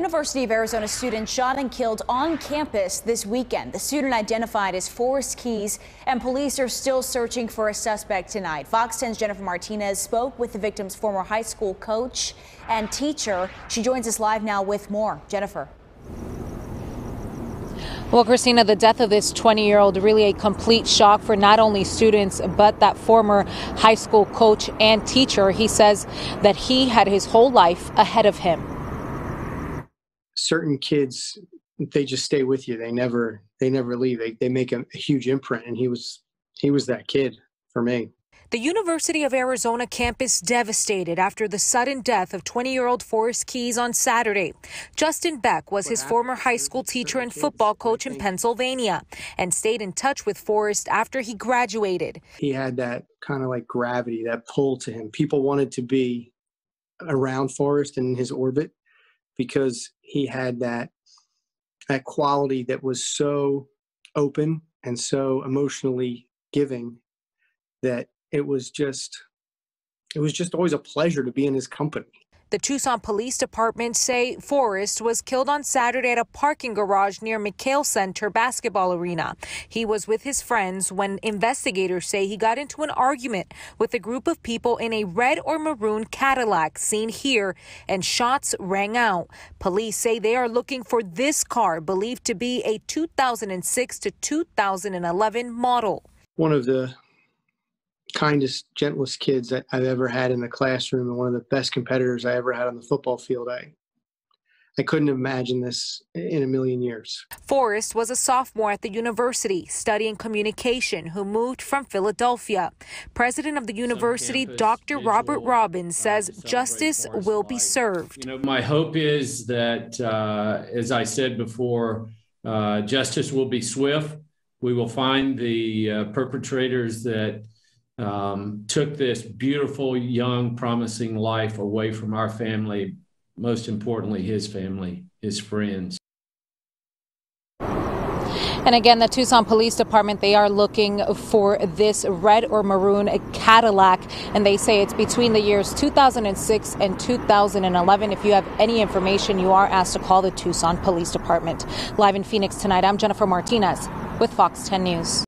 University of Arizona student shot and killed on campus this weekend. The student identified as Forrest Keys, and police are still searching for a suspect tonight. Fox 10's Jennifer Martinez spoke with the victim's former high school coach and teacher. She joins us live now with more. Jennifer. Well, Christina, the death of this 20 year old really a complete shock for not only students, but that former high school coach and teacher. He says that he had his whole life ahead of him certain kids they just stay with you they never they never leave they, they make a, a huge imprint and he was he was that kid for me the University of Arizona campus devastated after the sudden death of 20 year old Forrest Keys on Saturday. Justin Beck was his former high school teacher and football coach in Pennsylvania and stayed in touch with Forrest after he graduated. He had that kind of like gravity, that pull to him. People wanted to be around Forrest and in his orbit because he had that that quality that was so open and so emotionally giving that it was just it was just always a pleasure to be in his company the Tucson Police Department say Forrest was killed on Saturday at a parking garage near McKale Center basketball arena. He was with his friends when investigators say he got into an argument with a group of people in a red or maroon Cadillac seen here and shots rang out. Police say they are looking for this car believed to be a 2006 to 2011 model. One of the kindest, gentlest kids that I've ever had in the classroom and one of the best competitors I ever had on the football field. I I couldn't imagine this in a million years. Forrest was a sophomore at the university studying communication who moved from Philadelphia. President of the university, Dr. Robert Robbins, says justice will be served. You know, my hope is that, uh, as I said before, uh, justice will be swift. We will find the uh, perpetrators that um, took this beautiful, young, promising life away from our family, most importantly, his family, his friends. And again, the Tucson Police Department, they are looking for this red or maroon Cadillac, and they say it's between the years 2006 and 2011. If you have any information, you are asked to call the Tucson Police Department. Live in Phoenix tonight, I'm Jennifer Martinez with Fox 10 News.